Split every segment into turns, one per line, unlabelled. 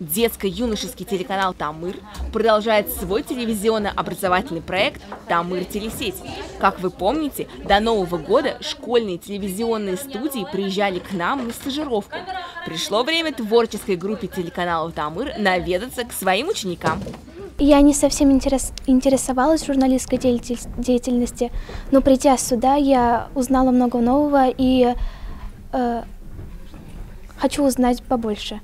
Детско-юношеский телеканал «Тамыр» продолжает свой телевизионно-образовательный проект «Тамыр Телесеть». Как вы помните, до Нового года школьные телевизионные студии приезжали к нам на стажировку. Пришло время творческой группе телеканала «Тамыр» наведаться к своим ученикам.
Я не совсем интерес, интересовалась журналистской деятельностью, но придя сюда, я узнала много нового и э, хочу узнать побольше.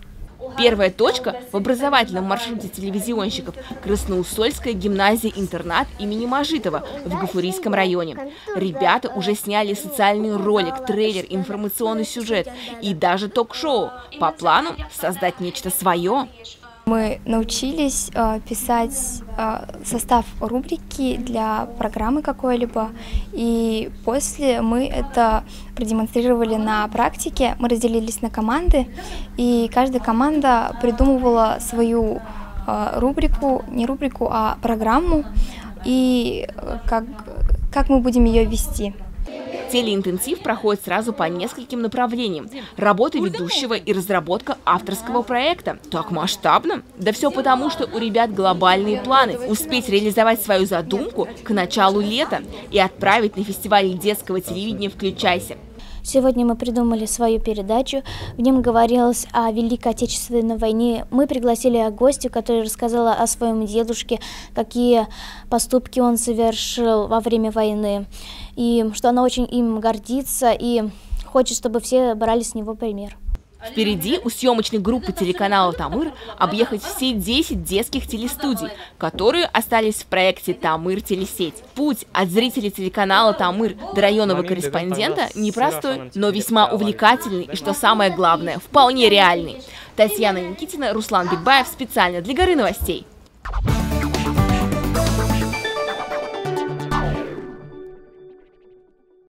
Первая точка в образовательном маршруте телевизионщиков – Красноусольская гимназия-интернат имени Мажитова в Гафурийском районе. Ребята уже сняли социальный ролик, трейлер, информационный сюжет и даже ток-шоу. По плану создать нечто свое.
Мы научились э, писать э, состав рубрики для программы какой-либо, и после мы это продемонстрировали на практике. Мы разделились на команды, и каждая команда придумывала свою э, рубрику, не рубрику, а программу, и как, как мы будем ее вести.
Телеинтенсив проходит сразу по нескольким направлениям. Работа ведущего и разработка авторского проекта. Так масштабно? Да все потому, что у ребят глобальные планы. Успеть реализовать свою задумку к началу лета и отправить на фестиваль детского телевидения «Включайся».
Сегодня мы придумали свою передачу. В нем говорилось о Великой Отечественной войне. Мы пригласили гостя, которая рассказала о своем дедушке, какие поступки он совершил во время войны, и что она очень им гордится и хочет, чтобы все брали с него пример.
Впереди у съемочной группы телеканала «Тамыр» объехать все 10 детских телестудий, которые остались в проекте «Тамыр Телесеть». Путь от зрителей телеканала «Тамыр» до районного корреспондента непростой, но весьма увлекательный и, что самое главное, вполне реальный. Татьяна Никитина, Руслан Бигбаев специально для «Горы новостей».